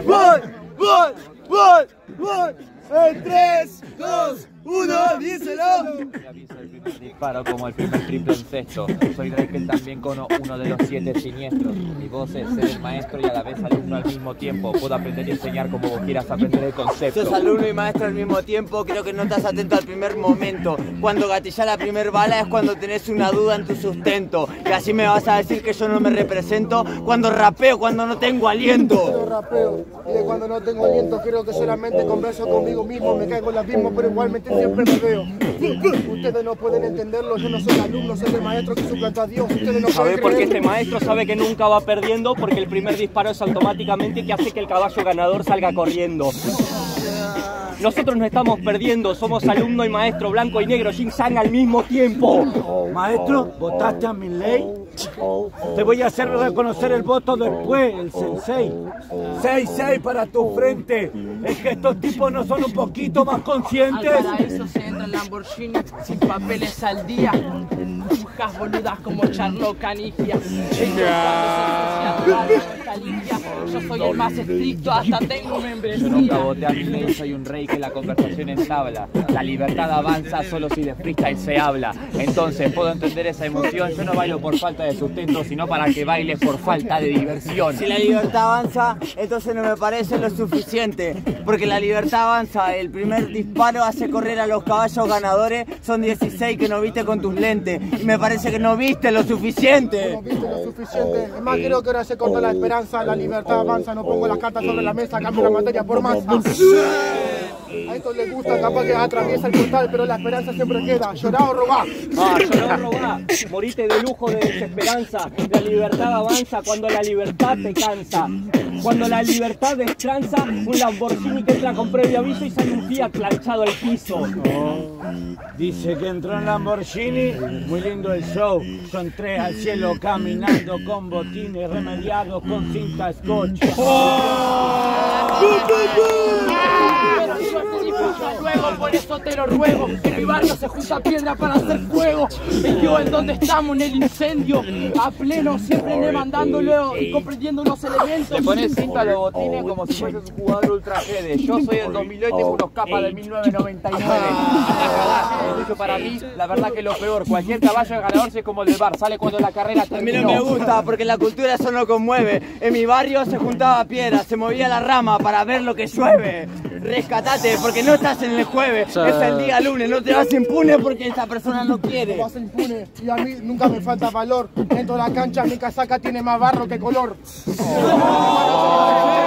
voy, voy, voy, voy. En 3, 2, uno, díselo. Aviso el primer disparo como el primer triple en sexto. Soy Drake, también cono uno de los siete siniestros. Mi voz es ser el maestro y a la vez alumno al mismo tiempo. Puedo aprender y enseñar como vos quieras aprender el concepto. Sos alumno y maestro al mismo tiempo, creo que no estás atento al primer momento. Cuando gatilla la primer bala es cuando tenés una duda en tu sustento. Y así me vas a decir que yo no me represento cuando rapeo, cuando no tengo aliento. Yo rapeo y de cuando no tengo aliento creo que solamente converso conmigo mismo, me caigo en las mismas, pero igualmente siempre me veo. Ustedes no pueden entenderlo, yo no soy alumno, soy el maestro que suplanta a Dios. Ustedes no ¿Sabe por qué este maestro sabe que nunca va perdiendo? Porque el primer disparo es automáticamente que hace que el caballo ganador salga corriendo. Nosotros no estamos perdiendo, somos alumno y maestro, blanco y negro, Jin Sang al mismo tiempo. Maestro, ¿votaste a mi ley? Te voy a hacer reconocer el voto después, el sensei. 6-6 para tu frente. Es que estos tipos no son un poquito más Al conscientes. paraíso se entra en Lamborghini sin papeles al día. Mujas boludas como Charlo Canigia. Limpia. Yo soy el más estricto, hasta tengo Yo membresía. nunca voté a mi ley, soy un rey que la conversación entabla. La libertad avanza solo si de freestyle se habla. Entonces puedo entender esa emoción. Yo no bailo por falta de sustento, sino para que bailes por falta de diversión. Si la libertad avanza, entonces no me parece lo suficiente. Porque la libertad avanza, el primer disparo hace correr a los caballos ganadores. Son 16 que no viste con tus lentes. Y me parece que no viste lo suficiente. No viste lo suficiente. Es más, creo que ahora se corta la esperanza, la libertad avanza, no pongo las cartas sobre la mesa, cambio la materia por masa. A esto les gusta, capaz que atraviesa el portal, pero la esperanza siempre queda. Llorá o robá. Ah, yo no robá, morite de lujo de desesperanza. La libertad avanza cuando la libertad te cansa. Cuando la libertad destranza, un Lamborghini que entra con previo aviso y sale un Fiat planchado al piso. Dice que entró en Lamborghini, muy lindo el show. Son tres al cielo caminando con botines remediados con cinta scotch. Pero disputa luego, por eso te lo ruego. En mi barrio se junta piedra para hacer fuego. Y yo en donde estamos, en el incendio. A pleno, siempre levantándolo y comprendiendo unos elementos. Le pones cinta a los botines como si fueses un jugador ultra GD. Yo soy del 2008 y tengo unos capas del 1999. Anda, Eso para mí, la verdad que es lo peor. Cualquier caballo ganador es como el del bar. Sale cuando la carrera A mí no me gusta porque la cultura eso no conmueve. En mi barrio se juntaba piedra, se movía la rama para ver lo que llueve. Rescatate porque no estás en el jueves, es el día lunes, no te vas impune porque esta persona no quiere. Vas impune y a mí nunca me falta valor. Dentro de la cancha mi casaca tiene más barro que color. Ustedes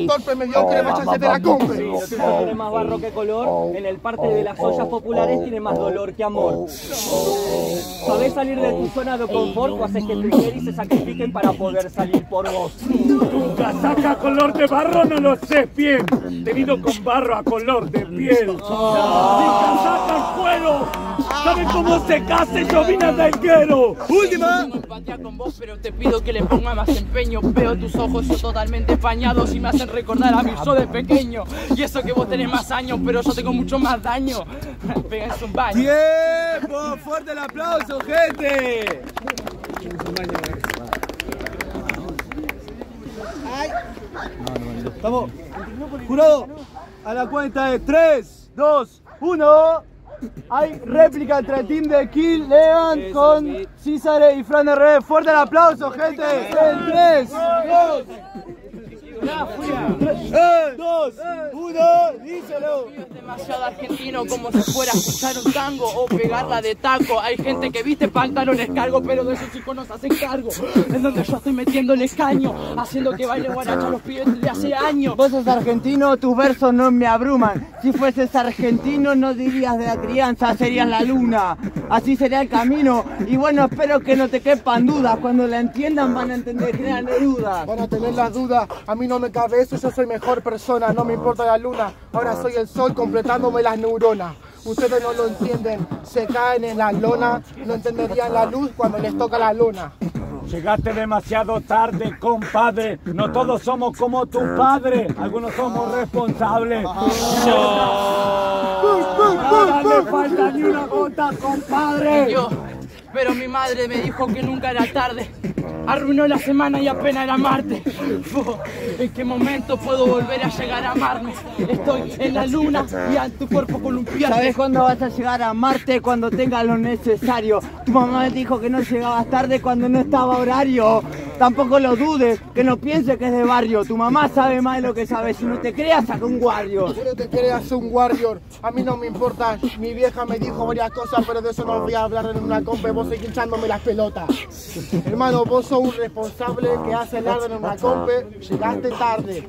son unos torpes mediocres, váyanse de la cumbre. Lo tuyo tiene más barro que color, en el parte de las ollas populares tiene más dolor que amor. ¿Sabés salir de tu zona de confort o haces que tu y se sacrifiquen para poder salir por vos? Tu casaca color de barro no lo sé bien. Tenido con barro a color de piel. Mi casaca en cuero. ¿Saben cómo se case llovina del guero? Última. empatía con vos, pero te pido que le ponga más empeño. Veo tus ojos yo totalmente empañados y me hacen recordar a mi yo de pequeño. Y eso que vos tenés más años, pero yo tengo mucho más daño. Péguense un baño. ¡Tiempo! ¡Fuerte el aplauso, gente! Estamos. Jurado, a la cuenta de 3, 2, 1. Hay réplica entre el team de Kill, Lean con César y Fran RB. Fuerte el aplauso, gente. En 3, 2, 2, 1, díselo. Es demasiado argentino como si fuera a escuchar un tango o pegarla de taco. Hay gente que viste pantalones cargos, pero de esos iconos hacen cargo. En donde yo estoy metiéndole caño, haciendo que baile guaracha a los pibes de hace años. Vos sos argentino, tus versos no me abruman. Si fueses argentino, no dirías de la crianza, serías la luna. Así sería el camino. Y bueno, espero que no te quepan dudas. Cuando la entiendan, van a entender que eran dudas. Van a tener las dudas, a mí no me cabe eso, yo soy mejor persona, no me importa la luna, ahora soy el sol completándome las neuronas. Ustedes no lo entienden, se caen en la lona, no entenderían la luz cuando les toca la luna. Llegaste demasiado tarde, compadre. No todos somos como tu padre. Algunos somos responsables. Nada le falta ni una gota, compadre. Yo, pero mi madre me dijo que nunca era tarde. Arruinó la semana y apenas era martes. ¿En qué momento puedo volver a llegar a amarme? Estoy en la luna y a tu cuerpo columpiante. ¿Sabes cuándo vas a llegar a Marte? Cuando tengas lo necesario. Tu mamá me dijo que no llegabas tarde cuando no estaba horario. Tampoco lo dudes, que no pienses que es de barrio. Tu mamá sabe más de lo que sabes. Si no te creas, saca un guardio. No te creas un warrior, a mí no me importa. Mi vieja me dijo varias cosas, pero de eso no voy a hablar en una compa. Vos seguís echándome las pelotas. Hermano, vos sos un responsable que hace el en una compa. Llegaste tarde.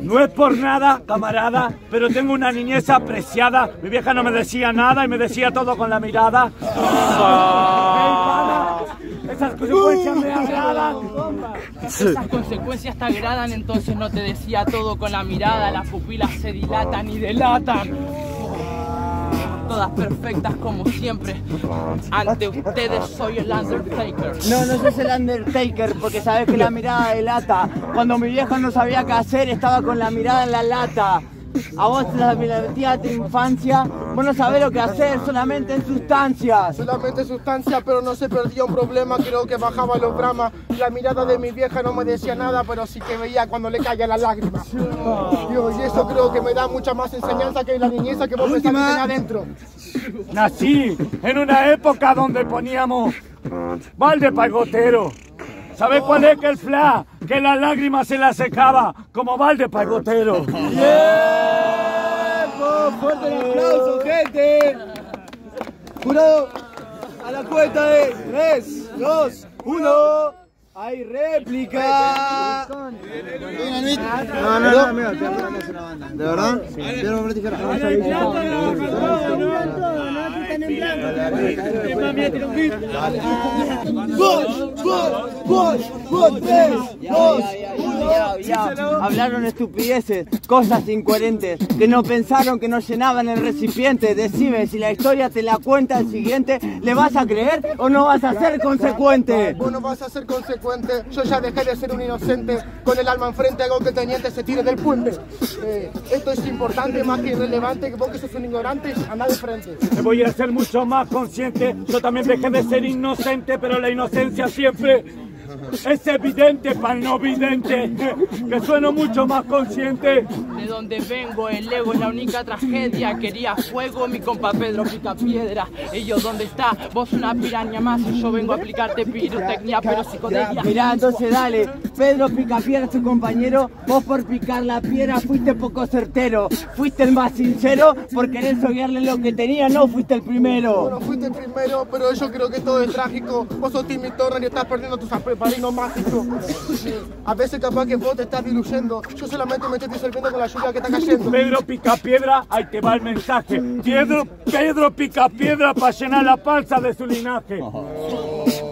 No es por nada, camarada, pero tengo una niñez apreciada. Mi vieja no me decía nada y me decía todo con la mirada. Ey, pana, Esas consecuencias me agradan. Esas consecuencias te agradan, entonces no te decía todo con la mirada. Las pupilas se dilatan y delatan. Todas perfectas como siempre. Ante ustedes soy el Undertaker. No, no sos el Undertaker porque sabes que la mirada delata. Cuando mi vieja no sabía qué hacer, estaba con la mirada en la lata. A vos la metía de tu infancia, vos no sabés lo que hacer, solamente en sustancias. Solamente sustancia, pero no se perdió un problema. Creo que bajaba los bramas. La mirada de mi vieja no me decía nada, pero sí que veía cuando le caía la lágrima. Dios, y eso creo que me da mucha más enseñanza que la niñez que vos me sabés tener adentro. Nací en una época donde poníamos balde pagotero. ¿Sabe cuál es que el fla? Que la lágrima se la secaba como balde pagotero. ¡Tiempo! ¡Fuerte el aplauso, gente! Jurado, a la cuenta de 3, 2, 1. ¡Hay réplica! No, no, no, amigo, te pones una banda. ¿De verdad? No me tijera. ¡Gol! ¡Gol! ¡Gol! ¡Gol! 3, 2, 1. Hablaron estupideces, cosas incoherentes, que no pensaron que no llenaban el recipiente. Decime, si la historia te la cuenta el siguiente, ¿le vas a creer o no vas a ser consecuente? Vos no vas a ser consecuente. Yo ya dejé de ser un inocente. Con el alma enfrente hago que teniente se tire del puente. Eh, esto es importante, más que irrelevante. Que vos que sos un ignorante, anda de frente. Me voy a ser mucho más consciente. Yo también dejé de ser inocente, pero la inocencia siempre es evidente para el no vidente. Que sueno mucho más consciente. De donde vengo, el ego es la única tragedia. Quería fuego, mi compa Pedro pica piedra. Ellos, ¿dónde está? Vos una piraña más y yo vengo a aplicarte pirotecnia, pero psicodelia. Mirá, entonces dale, Pedro Picapiedra es tu compañero, vos por picar la piedra fuiste poco certero, fuiste el más sincero por querer soñarle lo que tenía, no fuiste el primero. Bueno, fuiste el primero, pero yo creo que todo es trágico. Vos sos Timmy Turner y estás perdiendo tus padrinos mágicos. A veces capaz que vos te estás diluyendo. Yo solamente me estoy disolviendo con la lluvia que está cayendo. Pedro Picapiedra, ahí te va el mensaje. Pedro, Pedro Picapiedra para llenar la panza de su linaje.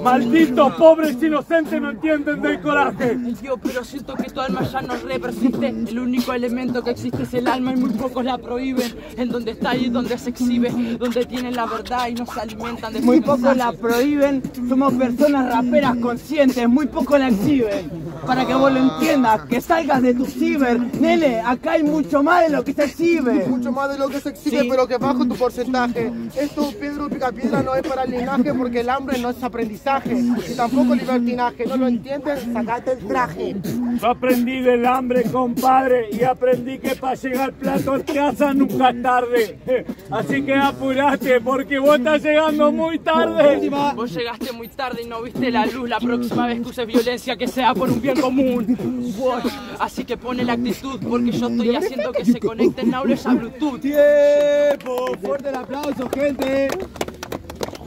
Malditos pobres inocentes no entienden del coraje. Ay, Dios, pero siento que tu alma ya no repersiste. El único elemento que existe es el alma y muy pocos la prohíben. En donde está y donde se exhibe, donde tienen la verdad y no se alimentan de Muy pocos la prohíben, somos personas raperas conscientes, muy poco la exhiben. Para que vos lo entiendas, que salgas de tu ciber. Nene, acá hay mucho más de lo que se exhibe. Mucho más de lo que se exhibe, pero que bajo tu porcentaje. Esto, Pedro Picapiedra, no es para el linaje porque el hambre no es aprendizaje. Y tampoco libertinaje. ¿No lo entiendes? Sacate el traje. Yo aprendí del hambre, compadre, y aprendí que para llegar plato en casa nunca es tarde. Así que apurate, porque vos estás llegando muy tarde. Vos llegaste muy tarde y no viste la luz. La próxima vez que uses violencia, que sea por un bien común. Wow. Así que pone la actitud, porque yo estoy haciendo que se conecten aulas a Bluetooth. ¡Tiempo! Fuerte el aplauso, gente.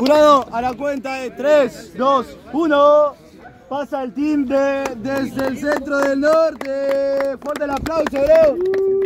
Jurado, a la cuenta de 3, 2, 1. Pasa el timbre desde el centro del norte. Fuerte el aplauso, bro.